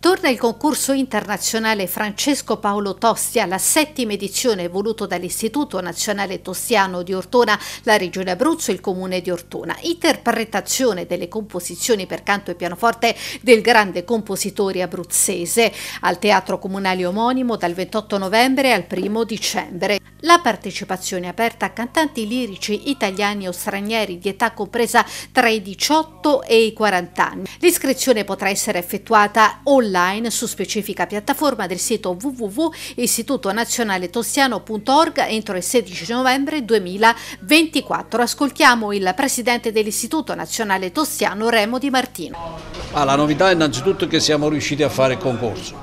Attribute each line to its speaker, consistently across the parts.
Speaker 1: Torna il concorso internazionale Francesco Paolo Tosti alla settima edizione voluto dall'Istituto Nazionale Tostiano di Ortona, la Regione Abruzzo e il Comune di Ortona. Interpretazione delle composizioni per canto e pianoforte del grande compositore abruzzese al Teatro Comunale omonimo dal 28 novembre al 1 dicembre. La partecipazione è aperta a cantanti lirici italiani o stranieri di età compresa tra i 18 e i 40 anni. L'iscrizione potrà essere effettuata online online su specifica piattaforma del sito www.istitutonazionaletostiano.org entro il 16 novembre 2024. Ascoltiamo il presidente dell'Istituto Nazionale Tostiano Remo Di Martino.
Speaker 2: Ah, la novità è innanzitutto che siamo riusciti a fare il concorso,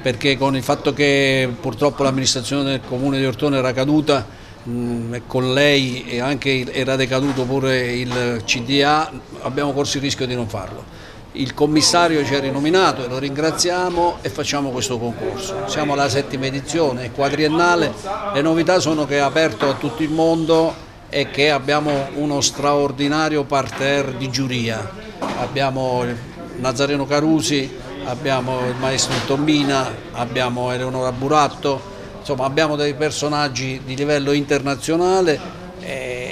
Speaker 2: perché con il fatto che purtroppo l'amministrazione del comune di Ortone era caduta, mm, con lei e anche era decaduto pure il CDA, abbiamo corso il rischio di non farlo il commissario ci ha rinominato e lo ringraziamo e facciamo questo concorso. Siamo alla settima edizione, è quadriennale, le novità sono che è aperto a tutto il mondo e che abbiamo uno straordinario parterre di giuria. Abbiamo Nazareno Carusi, abbiamo il maestro Tombina, abbiamo Eleonora Buratto, insomma abbiamo dei personaggi di livello internazionale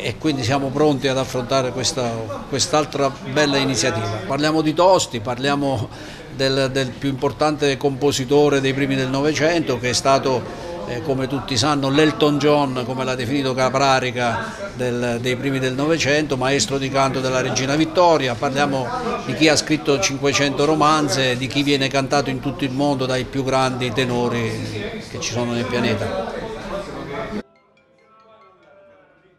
Speaker 2: e quindi siamo pronti ad affrontare quest'altra quest bella iniziativa. Parliamo di Tosti, parliamo del, del, più importante compositore dei primi del Novecento che è stato, eh, come tutti sanno, l'Elton John, come l'ha definito Caprarica, del, dei primi del Novecento, maestro di canto della Regina Vittoria, parliamo di chi ha scritto 500 romanze, di chi viene cantato in tutto il mondo dai più grandi tenori che ci sono nel pianeta.